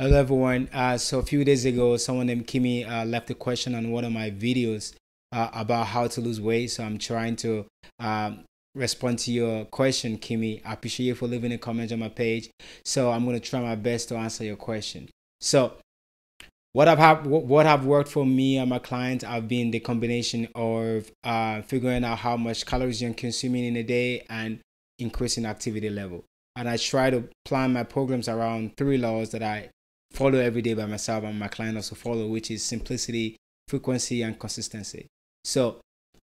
Hello everyone. Uh, so a few days ago, someone named Kimmy uh, left a question on one of my videos uh, about how to lose weight. So I'm trying to um, respond to your question, Kimmy. I appreciate you for leaving a comment on my page. So I'm going to try my best to answer your question. So what had, what have worked for me and my clients have been the combination of uh, figuring out how much calories you're consuming in a day and increasing activity level. And I try to plan my programs around three laws that I follow every day by myself and my client also follow, which is simplicity, frequency, and consistency. So,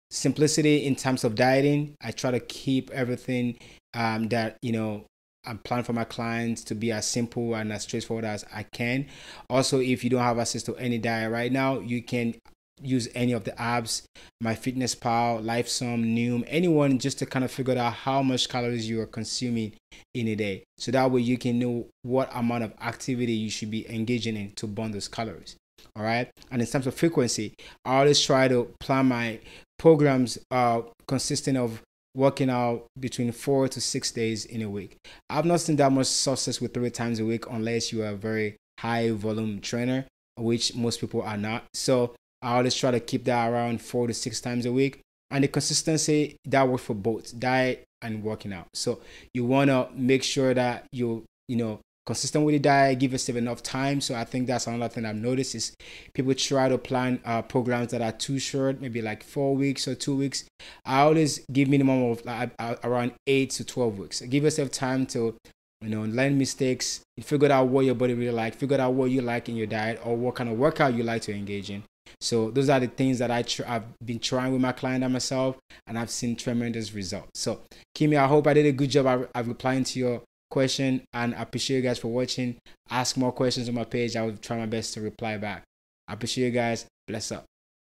simplicity in terms of dieting, I try to keep everything um, that you know I'm planning for my clients to be as simple and as straightforward as I can. Also, if you don't have access to any diet right now, you can use any of the apps, MyFitnessPal, LifeSum, Noom, anyone just to kind of figure out how much calories you are consuming in a day. So that way you can know what amount of activity you should be engaging in to burn those calories. All right. And in terms of frequency, I always try to plan my programs uh, consisting of working out between four to six days in a week. I've not seen that much success with three times a week unless you are a very high volume trainer, which most people are not. So I always try to keep that around four to six times a week. And the consistency that works for both diet and working out. So you want to make sure that you you know consistent with the diet, give yourself enough time. So I think that's another thing I've noticed is people try to plan uh, programs that are too short, maybe like four weeks or two weeks. I always give minimum of like, around eight to twelve weeks. Give yourself time to you know learn mistakes, figure out what your body really like, figure out what you like in your diet or what kind of workout you like to engage in. So those are the things that I tr- I've been trying with my client and myself, and I've seen tremendous results. So Kimmy, I hope I did a good job of, of replying to your question, and I appreciate you guys for watching. Ask more questions on my page. I will try my best to reply back. I appreciate you guys. Bless up.